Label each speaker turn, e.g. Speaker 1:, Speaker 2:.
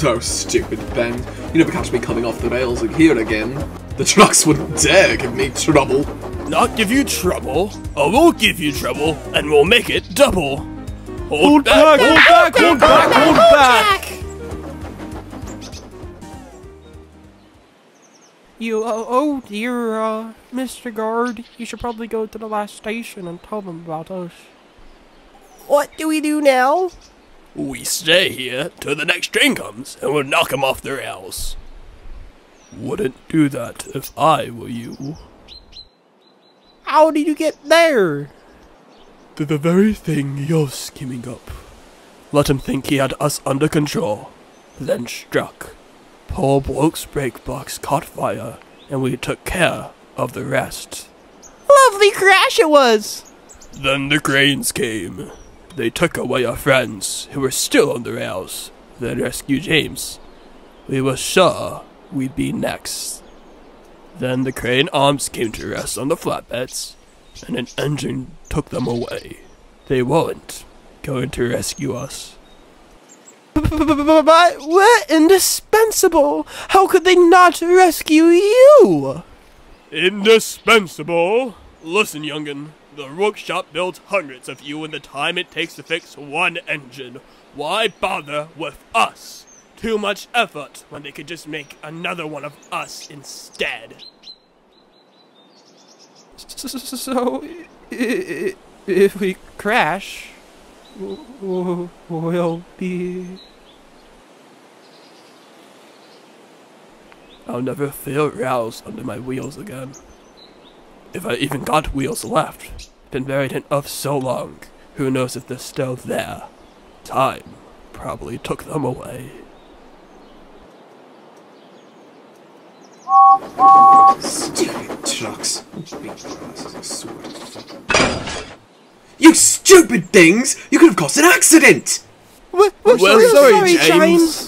Speaker 1: Oh, stupid Ben. You never catch me coming off the rails here again. The trucks wouldn't dare give me trouble.
Speaker 2: Not give you trouble, or we'll give you trouble, and we'll make it double. Hold, back, hold back, hold back, hold back!
Speaker 3: You, uh, oh dear, uh, Mr. Guard, you should probably go to the last station and tell them about us.
Speaker 4: What do we do now?
Speaker 2: We stay here till the next train comes, and we'll knock 'em off the rails. Wouldn't do that if I were you.
Speaker 3: How did you get there?
Speaker 2: To the very thing you're scheming up. Let him think he had us under control, then struck. Poor bloke's brake box caught fire, and we took care of the rest.
Speaker 4: Lovely crash it was!
Speaker 2: Then the cranes came. They took away our friends, who were still on the rails, then rescued James. We were sure we'd be next. Then the crane arms came to rest on the flatbeds, and an engine took them away. They weren't going to rescue us.
Speaker 4: But we're indispensable! How could they not rescue you?
Speaker 2: Indispensable! Listen, youngin', the workshop builds hundreds of you in the time it takes to fix one engine. Why bother with us? Too much effort when they could just make another one of us instead.
Speaker 3: So, if we crash, we'll be.
Speaker 2: I'll never feel roused under my wheels again. If I even got wheels left. Been buried in earth so long, who knows if they're still there. Time probably took them away.
Speaker 1: Stupid trucks. Big glasses, I swear to fuck. You stupid things! You could have caused an accident!
Speaker 4: We're, we're
Speaker 2: Well, sorry,
Speaker 4: sorry,
Speaker 2: James.
Speaker 4: James.